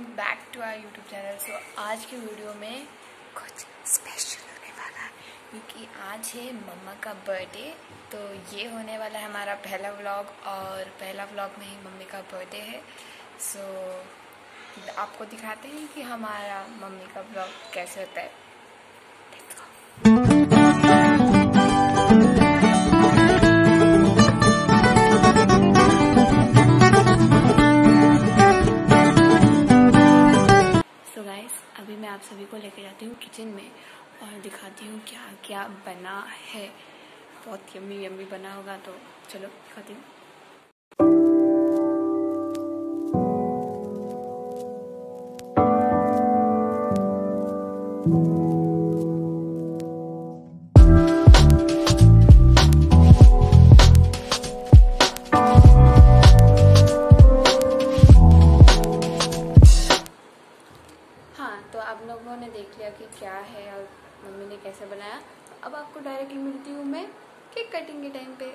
Welcome back to our YouTube channel so आज की video में कुछ स्पेशल होने वाला है क्योंकि आज है मम्मा का बर्थडे तो ये होने वाला है हमारा पहला व्लॉग और पहला व्लॉग में ही मम्मी का बर्थडे है। सो so, आपको दिखाते हैं कि हमारा मम्मी का व्लॉग कैसे होता है। आप सभी को लेके जाती हूँ किचन में और दिखाती हूँ क्या क्या बना है। बहुत यम्मी यम्मी बना होगा तो चलो दिखाती हूँ। thank ने लिया कि क्या है और मम्मी ने कैसे बनाया। अब आपको डायरेक्टली मिलती हूँ मैं केक कटिंग के टाइम पे।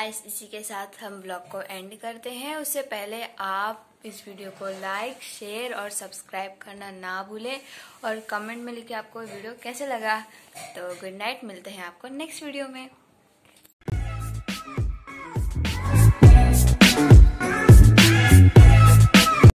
गाइस इसी के साथ हम ब्लॉग को एंड करते हैं। उससे पहले आप इस वीडियो को लाइक शेयर और सब्सक्राइब करना ना भूलें और कमेंट में लिखे आपको वीडियो कैसे लगा। तो गुड नाइट मिलते हैं आपको नेक्स्ट वीडियो में।